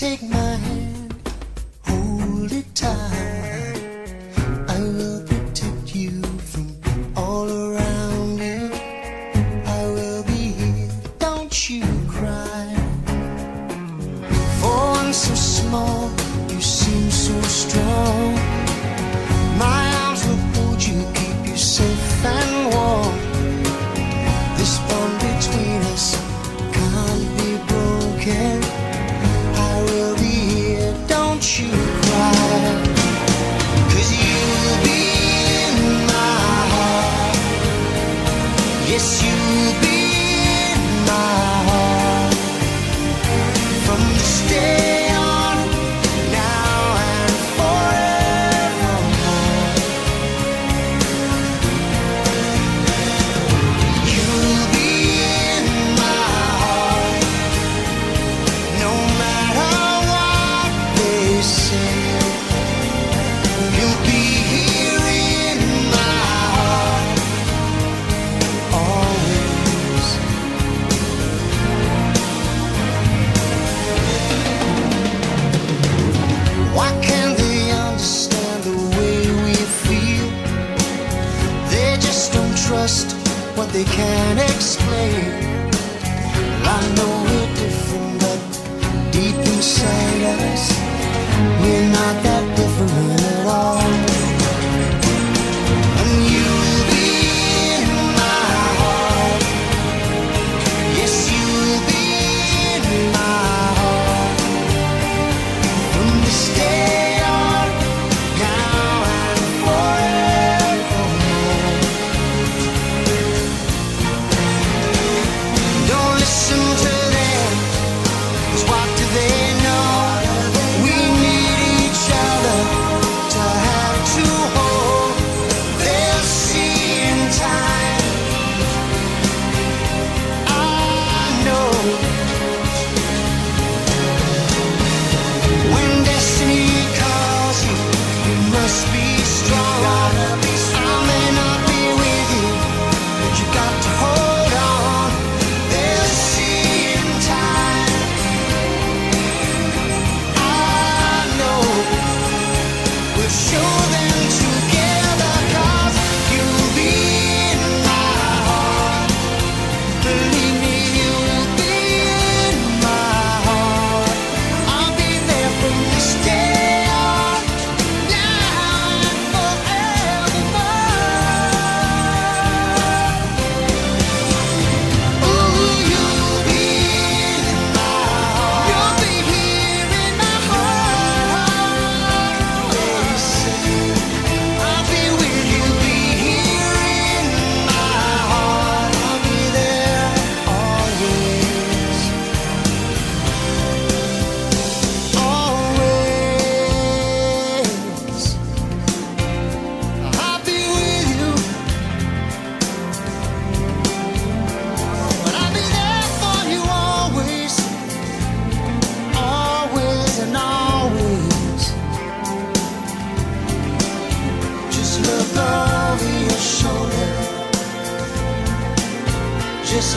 Take my hand, hold it tight. trust what they can't explain. Well, I know we're different, but deep inside us, we're not that different.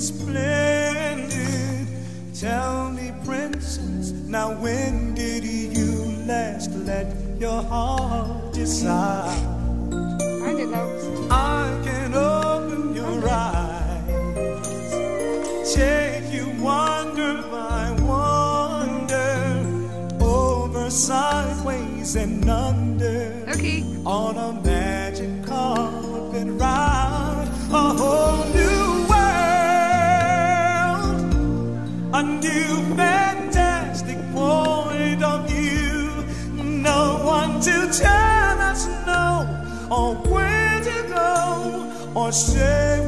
splendid. Tell me, princess, now when did you last let your heart decide? I can open your eyes, take you wonder by wonder, over sideways and under. Okay. On a a new fantastic point of view. No one to tell us no, or where to go, or say.